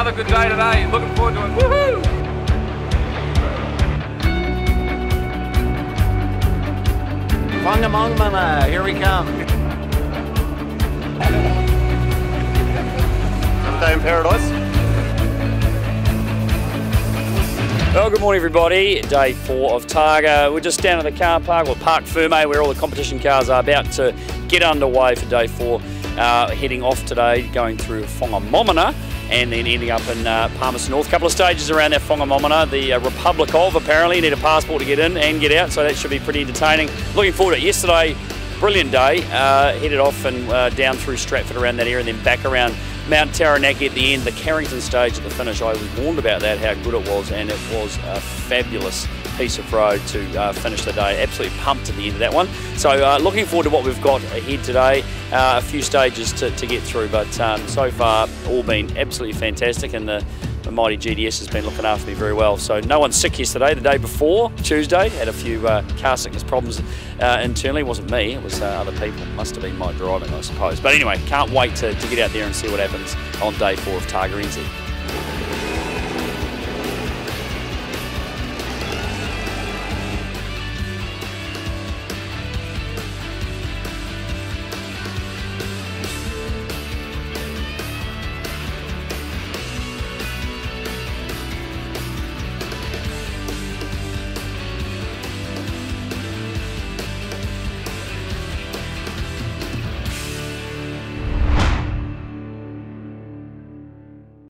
another good day today. Looking forward to it. Woohoo! Whangamongmama, here we come. Day in paradise. Well, good morning, everybody. Day four of Targa. We're just down at the car park, well, Parc Fermé, where all the competition cars are about to get underway for day four. Uh, heading off today, going through Whangamomona and then ending up in uh, Palmerston North. A couple of stages around that Whangamomona, the uh, Republic of, apparently. You need a passport to get in and get out, so that should be pretty entertaining. Looking forward to it. Yesterday, brilliant day. Uh, headed off and uh, down through Stratford around that area and then back around Mount Taranaki at the end, the Carrington stage at the finish. I was warned about that, how good it was, and it was a fabulous piece of road to uh, finish the day. Absolutely pumped at the end of that one. So uh, looking forward to what we've got ahead today. Uh, a few stages to, to get through, but um, so far all been absolutely fantastic, and the the mighty GDS has been looking after me very well. So no one's sick yesterday. The day before, Tuesday, had a few uh, car sickness problems uh, internally. It wasn't me, it was uh, other people. Must have been my driving, I suppose. But anyway, can't wait to, to get out there and see what happens on day four of Targa NZ.